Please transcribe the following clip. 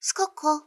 スココ